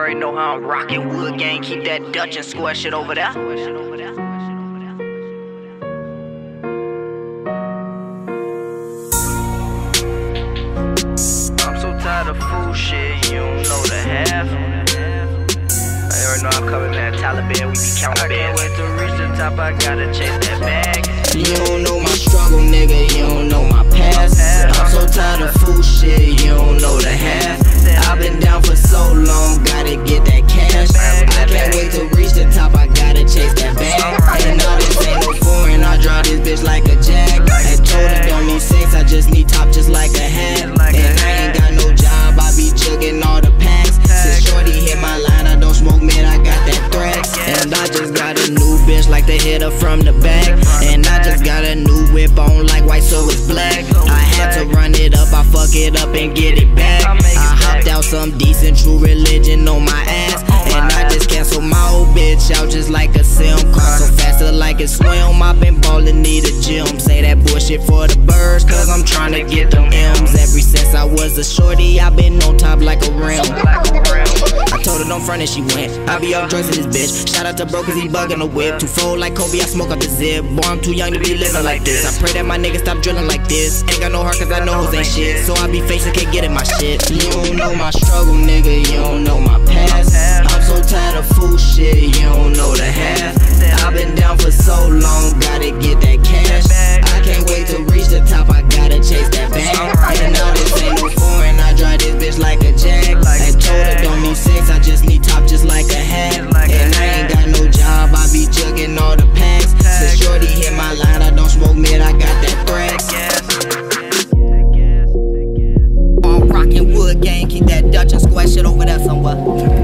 already know how I'm rocking. Wood gang, keep that Dutch and square shit over there. I'm so tired of fool shit, you don't know the half. I already know I'm coming, man. Taliban, we be counting I can't wait to reach the top, I gotta chase that bag. The hitter from the back. And I just got a new whip on like white, so it's black. I had to run it up, I fuck it up and get it back. I hopped out some decent true religion on my ass. And I just canceled my old bitch out just like a sim. Car so faster like a swim. i been ballin', need a gym. Say that bullshit for the birds, cause I'm trying to get them M's. Ever since I was a shorty, i been on top like a rim. Front and she went. I be off drugs in this bitch. Shout out to bro cause he bugging the whip. Too full like Kobe, I smoke up the zip. Boy, I'm too young to be living like this. I pray that my niggas stop drilling like this. Ain't got no heart cause I know hoes ain't shit. So I be facing, can't get in my shit. You don't know my struggle, nigga. Without someone.